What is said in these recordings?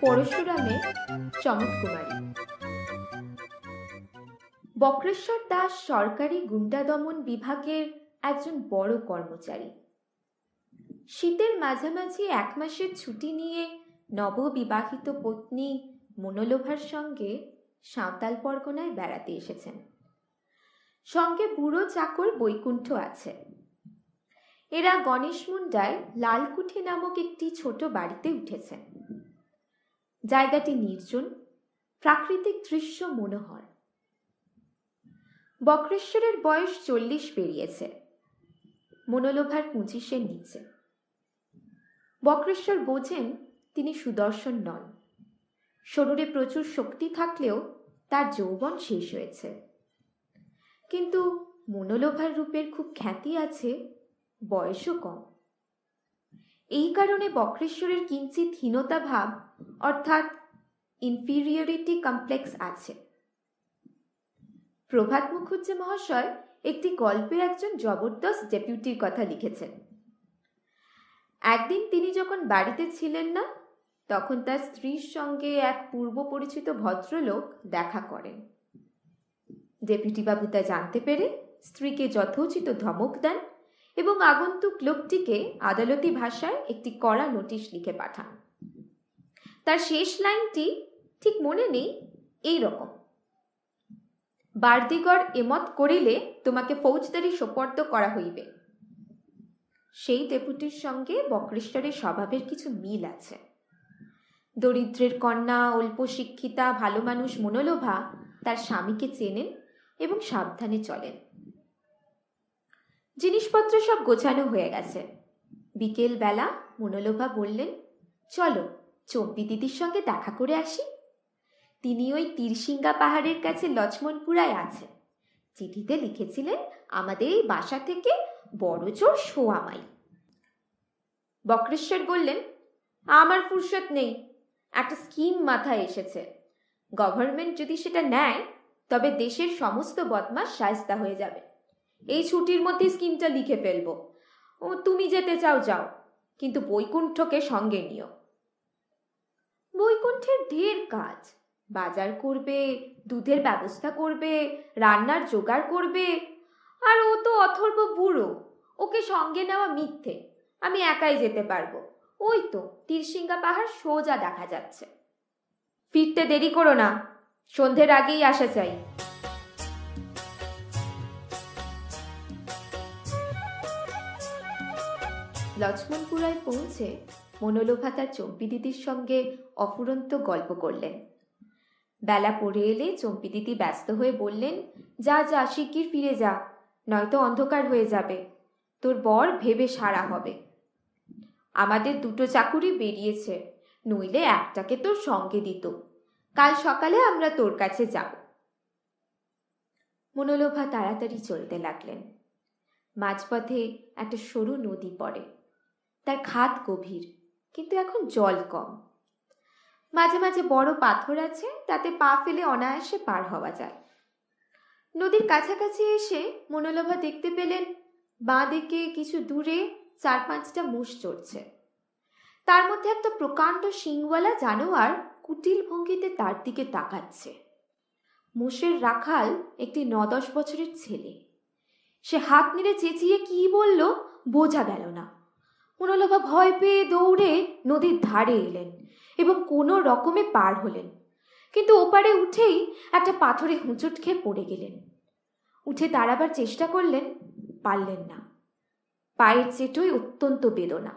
পরশুরামে চমৎকুমারী। বক্রেশ্বর দাস সরকারি গুন্ডা দমন বিভাগের একজন বড় কর্মচারী। শীতের মাঝামাঝি এক মাসের ছুটি নিয়ে নববিবাহিত পত্নী মনোলোভার সঙ্গে সাঁওতাল পরগনায় বেড়াতে এসেছেন। সঙ্গে বুড়ো চাকর বৈকুণ্ঠ আছে। এরা গণেশ মুন্ডায় লালকুঠি নামক একটি ছোট বাড়িতে উঠেছেন। জায়গাটি নির্জন, প্রাকৃতিক দৃশ্য মনোহর। বক্রেশ্বরের বয়স চল্লিশ পেরিয়েছে। মনোলোভার পঁচিশের নিচে। বক্রেশ্বর বোঝেন তিনি সুদর্শন নন। শরীরে প্রচুর শক্তি থাকলেও তার যৌবন শেষ হয়েছে। কিন্তু মনোলোভার রূপের খুব খ্যাতি আছে, বয়সও কম। এই কারণে বক্রেশ্বরের কিঞ্চিত হীনতা ভাব, অর্থাৎ ইনফিরিয়রিটি কমপ্লেক্স আছে। প্রভাত মুখুজ্জে মহাশয় একটি গল্পে একজন জবরদস্ত ডেপুটির কথা লিখেছেন। একদিন তিনি যখন বাড়িতে ছিলেন না তখন তার স্ত্রীর সঙ্গে এক পূর্ব পরিচিত ভদ্রলোক দেখা করেন। ডেপুটি বাবু তা জানতে পেরে স্ত্রীকে যথোচিত ধমক দেন এবং আগন্তুক লোকটিকে আদালতি ভাষায় একটি কড়া নোটিশ লিখে পাঠান। তার শেষ লাইনটি ঠিক মনে নেই এই রকম বারদিগড় এমত করিলে তোমাকে ফৌজদারি সোপর্দ করা হইবে। সেই ডেপুটির সঙ্গে বক্রেশ্বরের স্বভাবের কিছু মিল আছে। দরিদ্রের কন্যা, অল্প শিক্ষিতা, ভালো মানুষ, মনোলোভা তার স্বামীকে চেনেন এবং সাবধানে চলেন। জিনিসপত্র সব গোছানো হয়ে গেছে। বিকেল বেলা মনোলোভা বললেন, চলো, চম্পি দিদির সঙ্গে দেখা করে আসি। তিনি ওই তীরসিঙ্গা পাহাড়ের কাছে লক্ষ্মণপুরায় আছে। চিঠিতে লিখেছিলেন, আমাদের এই বাসা থেকে বড় জোর শোয়া মাইল বক্রেশ্বর বললেন, আমার ফুরসত নেই একটা স্কিম মাথায় এসেছে। গভর্নমেন্ট যদি সেটা নেয়, তবে দেশের সমস্ত বদমাস সায়স্তা হয়ে যাবে। এই ছুটির মধ্যে স্কিমটা লিখে ফেলব। ও, তুমি যেতে চাও, যাও। কিন্তু বৈকুণ্ঠকে সঙ্গে নিও। বৈকুণ্ঠের ঢের কাজ। বাজার করবে, দুধের ব্যবস্থা করবে, রান্নার জোগাড় করবে। আর ও তো অথর্ব বুড়ো। ওকে সঙ্গে নেওয়া মিথ্যে। আমি একাই যেতে পারব। ওই তো তীরসিঙ্গা পাহাড় সোজা দেখা যাচ্ছে। ফিরতে দেরি করো না সন্ধ্যের আগেই আসা চাই। লক্ষ্মণপুরায় পৌঁছে মনোলোভা তার চম্পি দিদির সঙ্গে অফুরন্ত গল্প করলেন। বেলা পড়ে এলে চম্পি দিদি ব্যস্ত হয়ে বললেন, যা যা, শিগগির ফিরে যা, নয়তো অন্ধকার হয়ে যাবে। তোর বর ভেবে সারা হবে। আমাদের দুটো চাকুরি বেরিয়েছে, নইলে একটাকে তোর সঙ্গে দিত। কাল সকালে আমরা তোর কাছে যাব। মনোলোভা তাড়াতাড়ি চলতে লাগলেন। মাঝপথে একটা সরু নদী পড়ে। তার খাত গভীর, কিন্তু এখন জল কম। মাঝে মাঝে বড় পাথর আছে, তাতে পা ফেলে অনায়াসে পার হওয়া যায়। নদীর কাছাকাছি এসে মনোলোভা দেখতে পেলেন, বাঁ দিকে কিছু দূরে চার পাঁচটা মুষ চড়ছে। তার মধ্যে একটা প্রকাণ্ড শিংওয়ালা জানোয়ার কুটিল ভঙ্গিতে তার দিকে তাকাচ্ছে। মোষের রাখাল একটি ন দশ বছরের ছেলে। সে হাত নেড়ে চেঁচিয়ে কি বলল বোঝা গেল না। মনোলোভা ভয় পেয়ে দৌড়ে নদীর ধারে এলেন এবং কোনো রকমে পার হলেন। কিন্তু ওপারে উঠেই একটা পাথরে হুঁচট খেয়ে পড়ে গেলেন। উঠে দাঁড়াবার চেষ্টা করলেন, পারলেন না। পায়ের চেটোই অত্যন্ত বেদনা।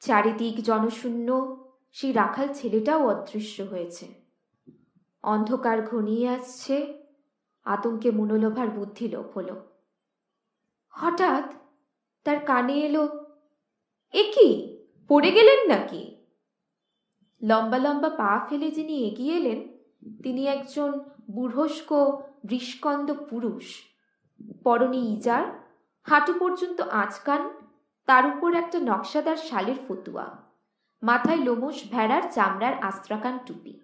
চারিদিক জনশূন্য, সেই রাখাল ছেলেটাও অদৃশ্য হয়েছে। অন্ধকার ঘনিয়ে আসছে, আতঙ্কে মনোলোভার বুদ্ধি লোপ হলো। হঠাৎ তার কানে এলো, এ কি, পড়ে গেলেন নাকি? লম্বা লম্বা পা ফেলে যিনি এগিয়ে এলেন, তিনি একজন বুড়স্ক বৃষ্কন্দ পুরুষ, পরনে ইজার হাঁটু পর্যন্ত আঁচকান, তার উপর একটা নকশাদার শালের ফতুয়া, মাথায় লোমশ ভেড়ার চামড়ার আস্ত্রাকান টুপি।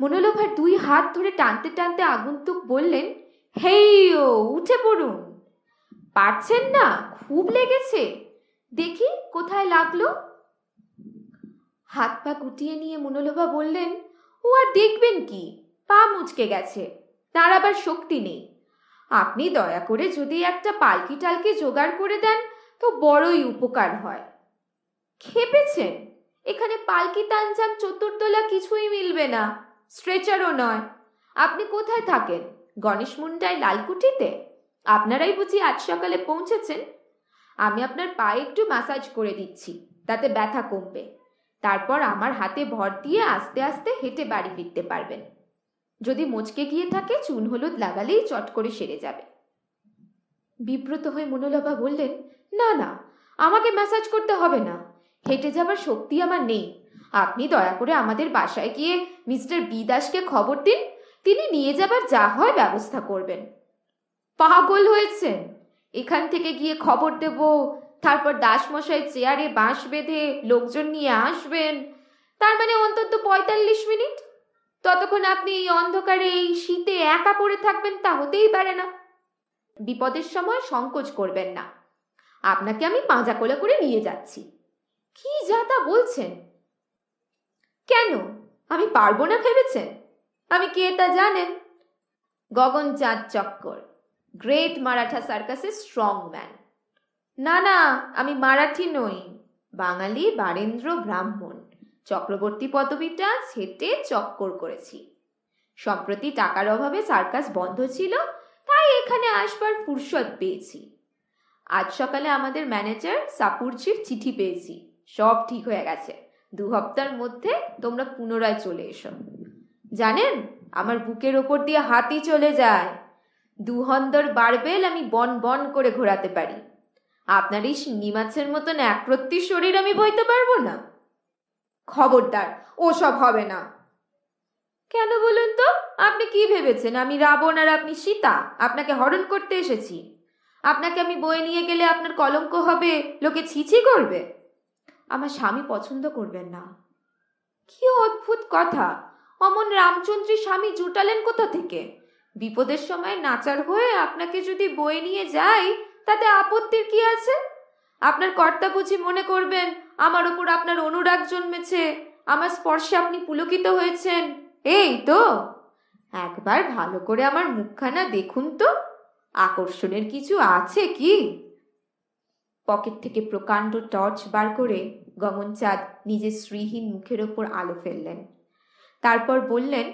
মনোলোভার দুই হাত ধরে টানতে টানতে আগন্তুক বললেন, হেই ও, উঠে পড়ুন। পারছেন না, খুব লেগেছে। দেখি কোথায় লাগল? হাত পা গুটিয়ে নিয়ে মনোলোভা বললেন, ও আর দেখবেন কি, পা মুচকে গেছে, তার আবার শক্তি নেই। আপনি দয়া করে যদি একটা পালকি টালকি জোগাড় করে দেন, তো বড়ই উপকার হয়। খেপেছেন? এখানে পালকি তানজাম চতুর্দোলা কিছুই মিলবে না। স্ট্রেচারও নয়। আপনি কোথায় থাকেন? গণেশ মুন্ডায় লালকুঠিতে? আপনারাই বুঝি আজ সকালে পৌঁছেছেন? আমি আপনার পায়ে একটু ম্যাসাজ করে দিচ্ছি, তাতে ব্যথা কমবে। তারপর আমার হাতে ভর দিয়ে আস্তে আস্তে হেঁটে বাড়ি ফিরতে পারবেন। যদি মোচকে গিয়ে থাকে, চুন হলুদ লাগালেই চট করে সেরে যাবে। বিব্রত হয়ে মনোলভা বললেন, না না, আমাকে ম্যাসাজ করতে হবে না। হেঁটে যাবার শক্তি আমার নেই। আপনি দয়া করে আমাদের বাসায় গিয়ে মিস্টার বি দাসকে খবর দিন, তিনি নিয়ে যাবার যা হয় ব্যবস্থা করবেন। পাগল হয়েছেন। এখান থেকে গিয়ে খবর দেব, তারপর দাসমশাই চেয়ারে বাঁশ বেঁধে লোকজন নিয়ে আসবেন। তার মানে অন্তত পঁয়তাল্লিশ মিনিট? ততক্ষণ আপনি এই অন্ধকারে, এই শীতে একা পড়ে থাকবেন তা হতেই পারে না। বিপদের সময় সংকোচ করবেন না। আপনাকে আমি পাঁজা কোলা করে নিয়ে যাচ্ছি। কি যা তা বলছেন? কেন? আমি পারব না ভেবেছেন? আমি কে তা জানেন? গগন চাঁদ চক্কর, গ্রেট মারাঠা সার্কাসের স্ট্রং ম্যান না না, আমি মারাঠি নই, বাঙালি বারেন্দ্র ব্রাহ্মণ। চক্রবর্তী পদবিটা ছেটে চক্কর করেছি। সম্প্রতি টাকার অভাবে সার্কাস বন্ধ ছিল, তাই এখানে আসবার ফুরসত পেয়েছি। আজ সকালে আমাদের ম্যানেজার সাপুরজির চিঠি পেয়েছি। সব ঠিক হয়ে গেছে। দু হপ্তার মধ্যে তোমরা পুনরায় চলে এসো। জানেন, আমার বুকের ওপর দিয়ে হাতি চলে যায়। দুহন্দর বারবেল আমি বন বন করে ঘোরাতে পারি। আপনার এই শিঙি মাছের মতন একরত্তি শরীর আমি বইতে পারব না। খবরদার, ওসব হবে না। কেন বলুন তো? আপনি কি ভেবেছেন? আমি রাবণ আর আপনি সীতা। আপনাকে হরণ করতে এসেছি। আপনাকে আমি বয়ে নিয়ে গেলে আপনার কলঙ্ক হবে, লোকে ছিছি করবে। আমার স্বামী পছন্দ করবেন না। কি অদ্ভুত কথা! অমন রামচন্দ্রী স্বামী জুটালেন কোথা থেকে? বিপদের সময় নাচার হয়ে আপনাকে যদি বয়ে নিয়ে যাই তাতে আপত্তির কি আছে? আপনার কর্তা বুঝি মনে করবেন আমার ওপর আপনার অনুরাগ জন্মেছে। আমার স্পর্শে আপনি পুলকিত হয়েছেন। এই তো। একবার ভালো করে আমার মুখখানা দেখুন তো। আকর্ষণের কিছু আছে কি? পকেট থেকে প্রকাণ্ড টর্চ বার করে গগনচাঁদ নিজের শ্রীহীন মুখের ওপর আলো ফেললেন। তারপর বললেন,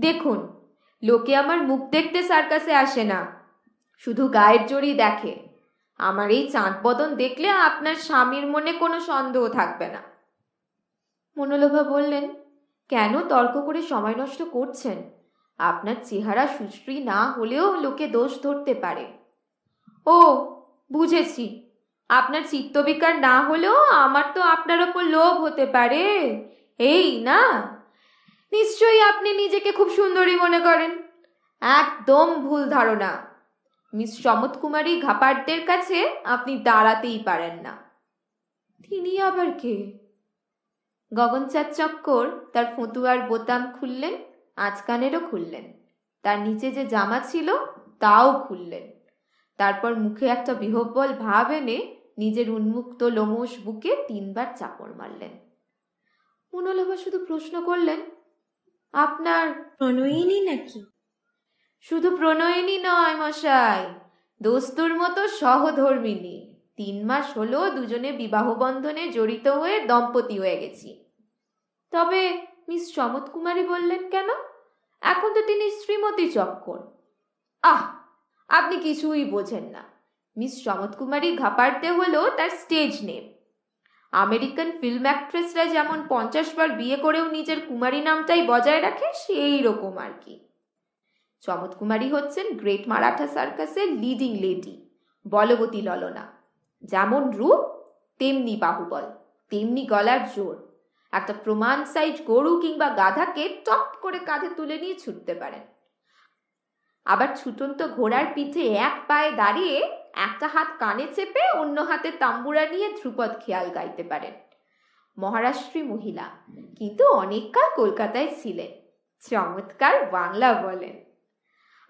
দেখুন, লোকে আমার মুখ দেখতে সার্কাসে আসে না। শুধু গায়ের জোরই দেখে। আমার এই চাঁদ বদন দেখলে আপনার স্বামীর মনে কোনো সন্দেহ থাকবে না। মনোলোভা বললেন, কেন তর্ক করে সময় নষ্ট করছেন? আপনার চেহারা সুশ্রী না হলেও লোকে দোষ ধরতে পারে। ও, বুঝেছি। আপনার চিত্তবিকার না হলেও আমার তো আপনার ওপর লোভ হতে পারে। এই না? নিশ্চয়ই আপনি নিজেকে খুব সুন্দরী মনে করেন। একদম ভুল ধারণা। মিস চমৎকুমারী ঘাপারদের কাছে আপনি দাঁড়াতেই পারেন না। তিনি আবার কে? গগনচাঁদ চক্কর তার ফতুয়ার বোতাম খুললেন, আঁচকানেরও খুললেন। তার নিচে যে জামা ছিল, তাও খুললেন। তারপর মুখে একটা বিহব্বল ভাব এনে নিজের উন্মুক্ত লোমশ বুকে তিনবার চাপড় মারলেন। মনোলভা শুধু প্রশ্ন করলেন, আপনার প্রণয়িনী নাকি? শুধু প্রণয়িনী নয় মশাই, দোস্তুর মতো সহধর্মিনী। তিন মাস হলো দুজনে বিবাহ বন্ধনে জড়িত হয়ে দম্পতি হয়ে গেছি। তবে মিস চমৎ কুমারী বললেন কেন? এখন তো তিনি শ্রীমতী চক্কর। আহ, আপনি কিছুই বোঝেন না। মিস চমৎ কুমারী ঘাপারতে হলো তার স্টেজ নেম। আমেরিকান ফিল্ম অ্যাক্ট্রেসরা যেমন পঞ্চাশ বার বিয়ে করেও নিজের কুমারী নামটাই বজায় রাখে সেই রকম আর কি। চমৎকুমারী হচ্ছেন গ্রেট মারাঠা সার্কাসের লিডিং লেডি, বলবতী ললনা। যেমন রূপ, তেমনি বাহুবল, তেমনি গলার জোর। একটা প্রমাণ সাইজ গরু কিংবা গাধাকে টপ করে কাঁধে তুলে নিয়ে ছুটতে পারেন। আবার ছুটন্ত ঘোড়ার পিঠে এক পায়ে দাঁড়িয়ে একটা হাত কানে চেপে অন্য হাতে তাম্বুরা নিয়ে ধ্রুপদ খেয়াল গাইতে পারেন। মহারাষ্ট্রী মহিলা, কিন্তু অনেককাল কলকাতায় ছিলেন। চমৎকার বাংলা বলেন।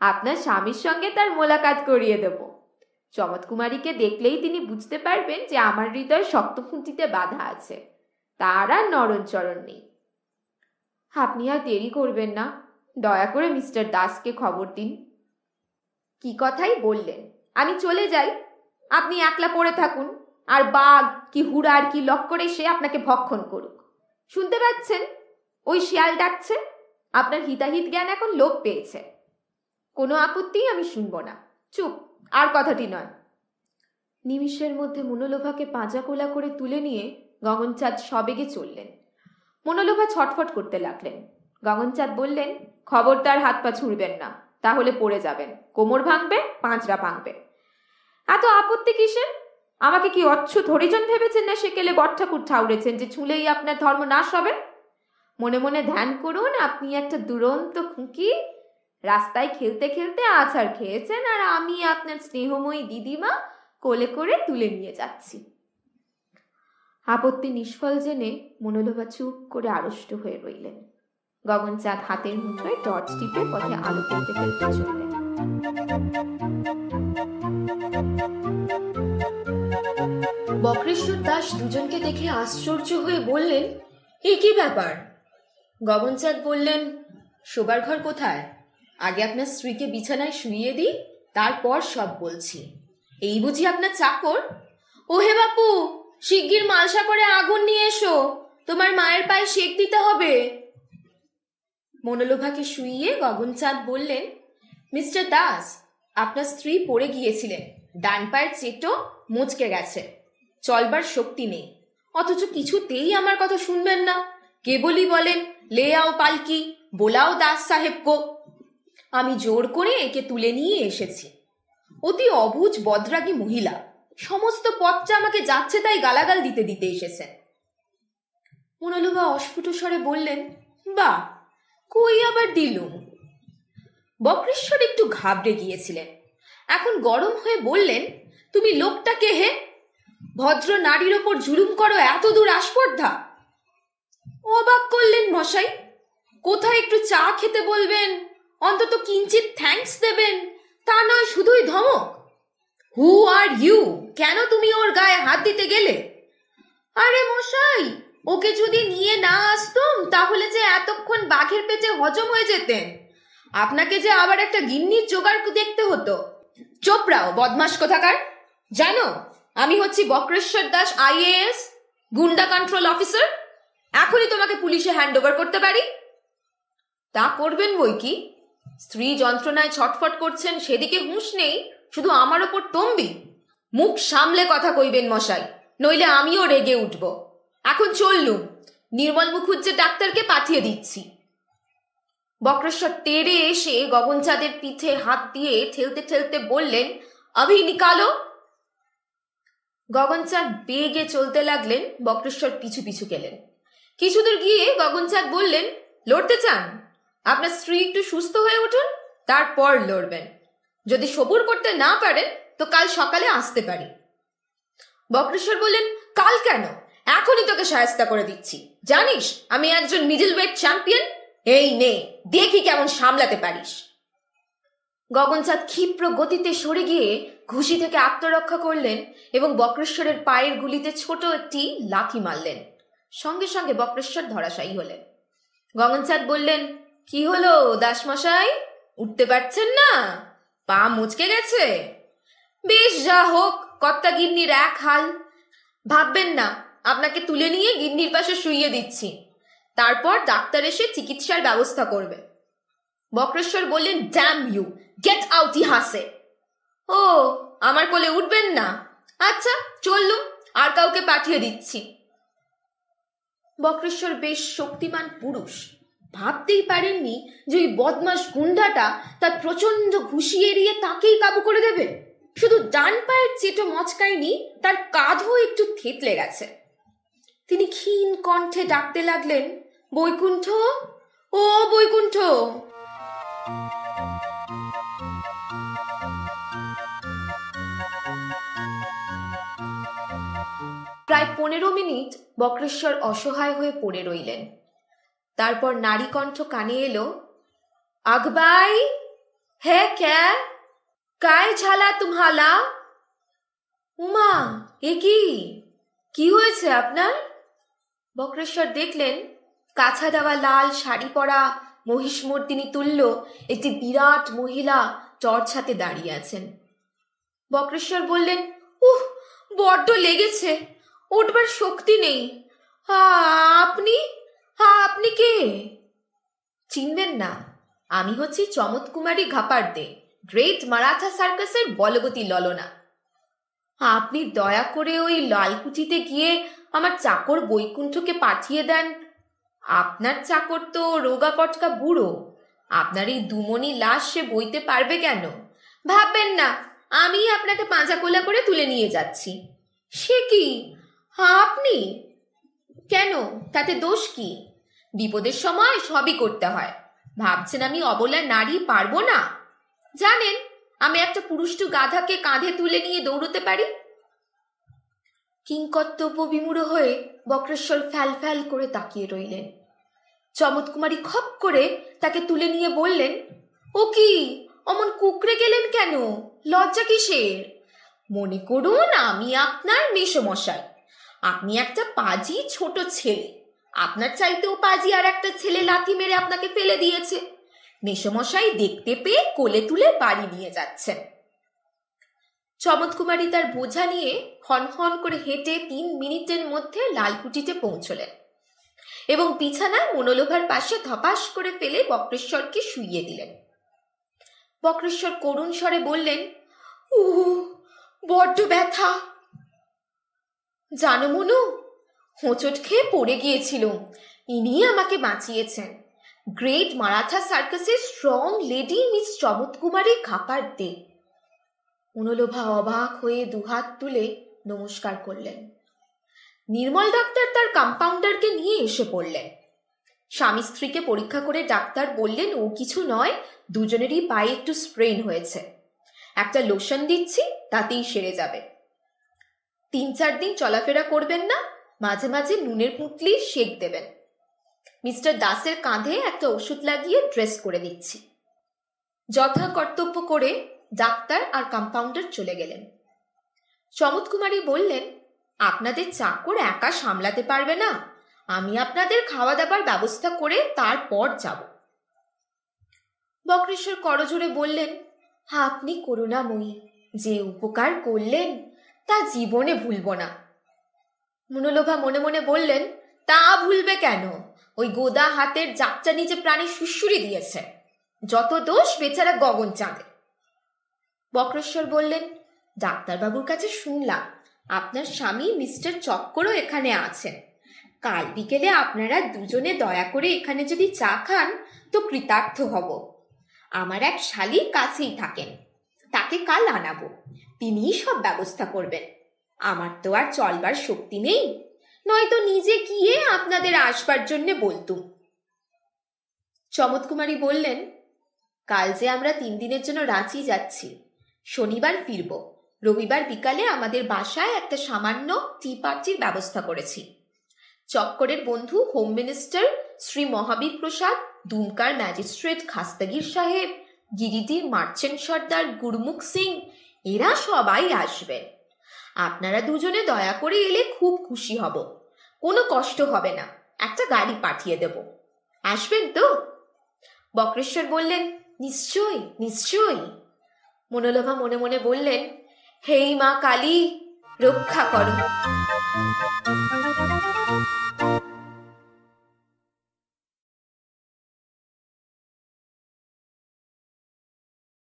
আপনার স্বামীর সঙ্গে তার মোলাকাত করিয়ে দেব। চমৎকুমারীকে দেখলেই তিনি বুঝতে পারবেন যে আমার হৃদয় শক্ত খুঁটিতে বাধা আছে। তার আর নরণচরণ নেই। আপনি আর দেরি করবেন না। দয়া করে মিস্টার দাসকে খবর দিন। কি কথাই বললেন? আমি চলে যাই। আপনি একলা পড়ে থাকুন। আর বাঘ কি হুড়ার কি লক করে সে আপনাকে ভক্ষণ করুক। শুনতে পাচ্ছেন? ওই শিয়াল ডাকছে। আপনার হিতাহিত জ্ঞান এখন লোপ পেয়েছে। কোনো আপত্তি আমি শুনব না। চুপ, আর কথাটি নয়। নিমিষের মধ্যে মনোলোভাকে পাঁজা কোলা করে তুলে নিয়ে গগনচাঁদ সবেগে চললেন। মনোলোভা ছটফট করতে লাগলেন। গগনচাঁদ বললেন, খবরদার হাত পা ছুঁড়বেন না, তাহলে পড়ে যাবেন। কোমর ভাঙবে পাঁচরা ভাঙবে। এত আপত্তি কিসের? আমাকে কি অচ্ছুত হরিজন ভেবেছেন না সেকেলে বটঠাকুর ঠাউরেছেন যে ছুঁলেই আপনার ধর্ম নাশ হবে? মনে মনে ধ্যান করুন, আপনি একটা দুরন্ত খুঁকি রাস্তায় খেলতে খেলতে আছাড় খেয়েছেন আর আমি আপনার স্নেহময়ী দিদিমা কোলে করে তুলে নিয়ে যাচ্ছি। আপত্তি নিষ্ফল জেনে মনোলোভা চুপ করে আড়ষ্ট হয়ে রইলেন। গগনচাঁদ হাতের মুঠোয় টর্চ টিপে পথে আলো ফেলতে ফেলতে চললেন। বক্রেশ্বর দাস দুজনকে দেখে আশ্চর্য হয়ে বললেন, এ কি ব্যাপার? গগনচাঁদ বললেন, শোবার ঘর কোথায়? আগে আপনার স্ত্রীকে বিছানায় শুইয়ে দিই, তারপর সব বলছি। এই বুঝি আপনার চাকর? ও হে বাপু, শিগগির মালসা করে আগুন নিয়ে এসো। তোমার মায়ের পায়ে শেক দিতে হবে। মনোলোভাকে শুইয়ে গগনচাঁদ বললেন, মিস্টার দাস, আপনার স্ত্রী পড়ে গিয়েছিলেন। ডান পায়ের চেটো মুচকে গেছে। চলবার শক্তি নেই। অথচ কিছুতেই আমার কথা শুনবেন না। কেবলই বলেন, লে আও পালকি, বোলাও দাস সাহেব কো আমি জোর করে একে তুলে নিয়ে এসেছি। অতি অবুজ বদরাগী মহিলা, সমস্ত পথটা আমাকে যাচ্ছে তাই গালাগাল দিতে দিতে এসেছেন। মনোলোভা অস্ফুট স্বরে বললেন, বা, কই আবার দিলুম বক্রেশ্বর একটু ঘাবড়ে গিয়েছিলেন। এখন গরম হয়ে বললেন, তুমি লোকটা কে হে? ভদ্র নারীর ওপর জুলুম করো এত দূর আস্পর্ধা? অবাক করলেন মশাই, কোথায় একটু চা খেতে বলবেন? অন্তত কিঞ্চিত থ্যাঙ্কস দেবেন। তা নয়, শুধুই ধমক। হু আর ইউ কেন তুমি ওর গায়ে হাত দিতে গেলে? আরে মশাই, ওকে যদি নিয়ে না আসতুম, তাহলে যে এতক্ষণ বাঘের পেটে হজম হয়ে যেতেন। আপনাকে যে আবার একটা গিন্নির জোগাড় দেখতে হতো। চোপড়াও বদমাস কোথাকার। জানো, আমি হচ্ছি Bakreshwar Das IAS goonda control officer এখনই তোমাকে পুলিশে হ্যান্ড করতে পারি। তা করবেন বই কি? স্ত্রী যন্ত্রণায় ছটফট করছেন, সেদিকে হুঁশ নেই, শুধু আমার ওপর তম্বি। মুখ সামলে কথা কইবেন মশাই, নইলে আমিও রেগে উঠব। এখন চললুম, নির্মল মুখুজ্জে ডাক্তারকে পাঠিয়ে দিচ্ছি। বক্রেশ্বর তেড়ে এসে গগনচাঁদের পিঠে হাত দিয়ে ঠেলতে ঠেলতে বললেন, আভি নিকালো? গগনচাঁদ বেগে চলতে লাগলেন, বক্রেশ্বর পিছু পিছু গেলেন। কিছুদূর গিয়ে গগনচাঁদ বললেন, লড়তে চান? আপনার স্ত্রী একটু সুস্থ হয়ে উঠুন, তারপর লড়বেন। যদি সবুর করতে না পারেন, তো কাল সকালে আসতে পারি। বক্রেশ্বর বললেন, কাল কেন? এখনই তোকে সায়স্তা করে দিচ্ছি। জানিস, আমি একজন মিডল ওয়েট চ্যাম্পিয়ন এই নে, দেখি কেমন সামলাতে পারিস। গগনচাঁদ ক্ষিপ্র গতিতে সরে গিয়ে ঘুষি থেকে আত্মরক্ষা করলেন এবং বক্রেশ্বরের পায়ের গুলিতে ছোট একটি লাথি মারলেন। সঙ্গে সঙ্গে বক্রেশ্বর ধরাশায়ী হলেন। গগনচাঁদ বললেন কি হলো দাসমশাই উঠতে পারছেন না? পা মুচকে গেছে? বেশ, যা হোক, কর্তা গিন্নির এক হাল। ভাববেন না, আপনাকে তুলে নিয়ে গিন্নির পাশে শুইয়ে দিচ্ছি। তারপর ডাক্তার এসে চিকিৎসার ব্যবস্থা করবে। বক্রেশ্বর বললেন ড্যাম ইউ গেট আউট ইহাসে। ও, আমার কোলে উঠবেন না? আচ্ছা চললুম, আর কাউকে পাঠিয়ে দিচ্ছি। বক্রেশ্বর বেশ শক্তিমান পুরুষ। ভাবতেই পারেননি যে ওই বদমাস গুন্ডাটা তার প্রচণ্ড ঘুষি এড়িয়ে তাকেই কাবু করে দেবে। শুধু ডান পায়ের চেটো মচকায়নি, তার কাঁধও একটু থেতলে গেছে। তিনি ক্ষীণ কণ্ঠে ডাকতে লাগলেন, বৈকুণ্ঠ? ও বৈকুণ্ঠ! প্রায় পনেরো মিনিট বক্রেশ্বর অসহায় হয়ে পড়ে রইলেন। তারপর নারী কণ্ঠ কানে এলো, আগবাই, হে ক্যা, কায় ঝালা তুমহালা? উমা, এ কি? কি হয়েছে আপনার? বক্রেশ্বর দেখলেন কাছা দেওয়া লাল শাড়ি পরা মহিষমর্দিনী তুল্য একটি বিরাট মহিলা হাতে দাঁড়িয়ে আছেন। বক্রেশ্বর বললেন, উহ, বড্ড লেগেছে উঠবার শক্তি নেই। আপনি? আ, আপনি কে? চিনবেন না। আমি হচ্ছি চমৎকুমারী ঘাপারদে গ্রেট মারাঠা সার্কাসের বলবতী ললনা। আপনি দয়া করে ওই লালকুঠিতে গিয়ে আমার চাকর বৈকুণ্ঠকে পাঠিয়ে দেন। আপনার চাকর তো রোগা পটকা বুড়ো। আপনার এই দুমনি লাশ সে বইতে পারবে কেন? ভাববেন না আমি আপনাকে পাঁজা কোলা করে তুলে নিয়ে যাচ্ছি। সে কি? আপনি? কেন? তাতে দোষ কি? বিপদের সময় সবই করতে হয়। ভাবছেন আমি অবলা নারী পারব না? জানেন, আমি একটা পুরুষ্টু গাধাকে কাঁধে তুলে নিয়ে দৌড়তে পারি? কিংকর্তব্য বিমূঢ় হয়ে বক্রেশ্বর ফ্যাল ফ্যাল করে তাকিয়ে রইলেন। চমৎকুমারী খপ করে তাকে তুলে নিয়ে বললেন, ও কি? অমন কুকড়ে গেলেন কেন? লজ্জা কিসের? মনে করুন আমি আপনার মেসমশাই আপনি একটা পাজি ছোট ছেলে। আপনার চাইতেও পাজি আর একটা ছেলে লাথি মেরে আপনাকে ফেলে দিয়েছে। মেসমশাই দেখতে পেয়ে কোলে তুলে বাড়ি নিয়ে যাচ্ছেন। চমৎকুমারী তার বোঝা নিয়ে হনহন করে হেঁটে তিন মিনিটের মধ্যে লালকুটিতে পৌঁছলেন এবং বিছানায় মনোলোভার পাশে ধপাস করে ফেলে বক্রেশ্বরকে শুইয়ে দিলেন। বক্রেশ্বর করুণ স্বরে বললেন উ বড্ড ব্যথা। জানো মনু, হোঁচট খেয়ে পড়ে গিয়েছিল। ইনি আমাকে বাঁচিয়েছেন। গ্রেট মারাঠা সার্কাসের strong lady miss Chamatkumari Khapar দে অনুলোভা অবাক হয়ে দুহাত তুলে নমস্কার করলেন। নির্মল ডাক্তার তার কম্পাউন্ডারকে নিয়ে এসে পড়লেন। স্বামী স্ত্রীকে পরীক্ষা করে ডাক্তার বললেন, ও কিছু নয়, দুজনেরই পায়ে একটু স্প্রেন হয়েছে। একটা লোশন দিচ্ছি, তাতেই সেরে যাবে। তিন চার দিন চলাফেরা করবেন না, মাঝে মাঝে নুনের পুঁটলি শেক দেবেন। মিস্টার দাসের কাঁধে একটা ওষুধ লাগিয়ে ড্রেস করে দিচ্ছি। যথা কর্তব্য করে ডাক্তার আর কম্পাউন্ডার চলে গেলেন। চমৎকুমারী বললেন, আপনাদের চাকর একা সামলাতে পারবে না। আমি আপনাদের খাওয়া দাবার ব্যবস্থা করে তারপর যাব। বক্রেশ্বর করজোরে বললেন, আপনি করুণাময়ী, যে উপকার করলেন তা জীবনে ভুলব না। মনোলোভা মনে মনে বললেন, তা ভুলবে কেন? ওই গোদা হাতের জাপটা নিচে প্রাণী সুশুরি দিয়েছে। যত দোষ বেচারা গগন চাঁদে। বক্রেশ্বর বললেন, ডাক্তারবাবুর কাছে শুনলাম, আপনার স্বামী মিস্টার চক্করও এখানে আছেন। কাল বিকেলে আপনারা দুজনে দয়া করে এখানে যদি চা খান, তো কৃতার্থ হব। আমার এক শালি কাছেই থাকেন। তাকে কাল আনাবো। তিনিই সব ব্যবস্থা করবেন। আমার তো আর চলবার শক্তি নেই। নয়তো নিজে গিয়ে আপনাদের আসবার জন্য বলতুম। চমৎকুমারী বললেন, কাল যে আমরা তিন দিনের জন্য রাঁচি যাচ্ছি, শনিবার ফিরব। রবিবার বিকালে আমাদের বাসায় একটা সামান্য টি পার্টির ব্যবস্থা করেছি। চক্করের বন্ধু হোম মিনিস্টার শ্রী মহাবীর প্রসাদ, দুমকার ম্যাজিস্ট্রেট খাস্তাগির সাহেব গিরিডির মার্চেন্ট সর্দার গুরমুখ সিং এরা সবাই আসবেন আপনারা দুজনে দয়া করে এলে খুব খুশি হব। কোনো কষ্ট হবে না। একটা গাড়ি পাঠিয়ে দেব। আসবেন তো? বক্রেশ্বর বললেন নিশ্চয় নিশ্চয় মনোলোভা মনে মনে বললেন, হেই মা কালী, রক্ষা করো।